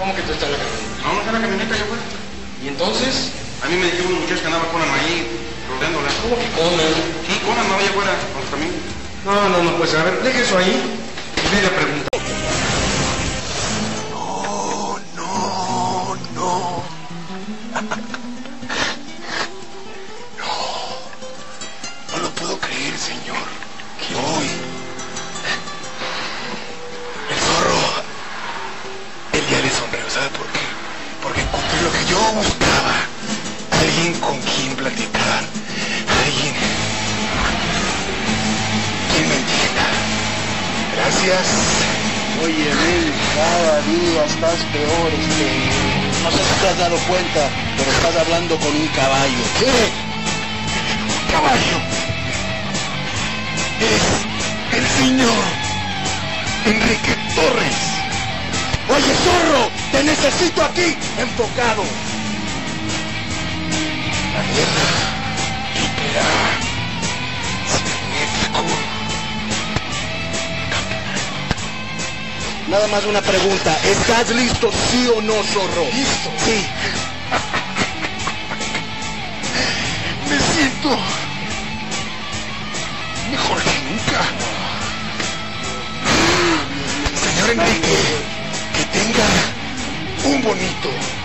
¿Cómo que tú estás en la camioneta? No, no está en la camioneta allá afuera. ¿Y entonces? A mí me dijeron unos muchachos que andaba Conan ahí, rodeándola. ¿Cómo que Conan? Sí, Conan andaba allá afuera con su amigo. No, no, no, pues a ver, deje eso ahí y ve a preguntar. No, no, no. No. No lo puedo creer, señor. Que yo buscaba. Alguien con quien platicar. Alguien. Quien me entienda. Gracias. Oye, men, cada día estás peor, este. No sé si te has dado cuenta, pero estás hablando con un caballo. ¿Qué? Caballo. Es el señor Enrique Torres. Oye, zorro, te necesito aquí, enfocado. Nada más una pregunta, ¿estás listo sí o no, zorro? ¿Listo? Sí. Me siento mejor que nunca. Señor Enrique, que tenga un bonito